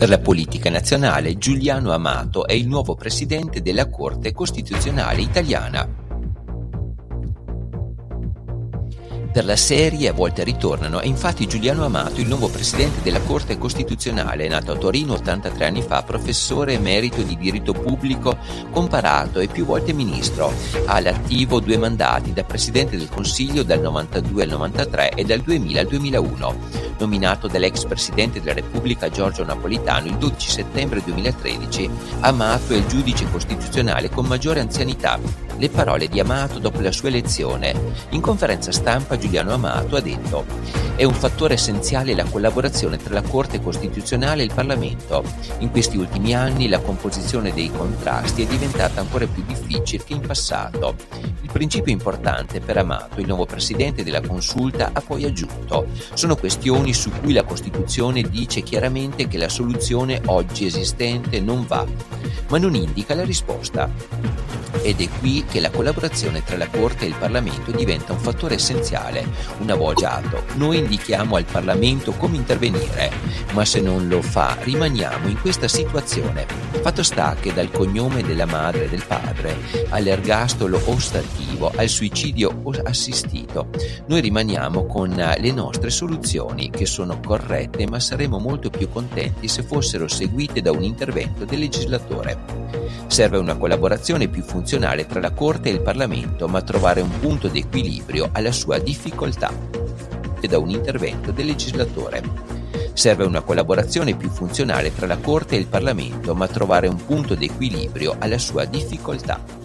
Per la politica nazionale Giuliano Amato è il nuovo presidente della Corte Costituzionale italiana. Per la serie a volte ritornano è infatti Giuliano Amato il nuovo presidente della Corte Costituzionale, nato a Torino 83 anni fa, professore emerito di diritto pubblico comparato e più volte ministro. Ha all'attivo due mandati da presidente del Consiglio dal 92 al 93 e dal 2000 al 2001. Nominato dall'ex presidente della Repubblica Giorgio Napolitano il 12 settembre 2013, Amato è il giudice costituzionale con maggiore anzianità. Le parole di Amato dopo la sua elezione. In conferenza stampa Giuliano Amato ha detto è un fattore essenziale la collaborazione tra la Corte Costituzionale e il Parlamento. In questi ultimi anni la composizione dei contrasti è diventata ancora più difficile che in passato. Il principio importante per Amato, il nuovo presidente della Consulta, ha poi aggiunto sono questioni su cui la Costituzione dice chiaramente che la soluzione oggi esistente non va, ma non indica la risposta. Ed è qui che la collaborazione tra la Corte e il Parlamento diventa un fattore essenziale. Una volta dato, noi indichiamo al Parlamento come intervenire, ma se non lo fa rimaniamo in questa situazione. Fatto sta che dal cognome della madre e del padre all'ergastolo ostativo al suicidio assistito, noi rimaniamo con le nostre soluzioni che sono corrette, ma saremmo molto più contenti se fossero seguite da un intervento del legislatore. Serve una collaborazione più funzionale tra la Corte e il Parlamento, ma trovare un punto di equilibrio alla sua difficoltà e da un intervento del legislatore. Serve una collaborazione più funzionale tra la Corte e il Parlamento, ma trovare un punto di equilibrio alla sua difficoltà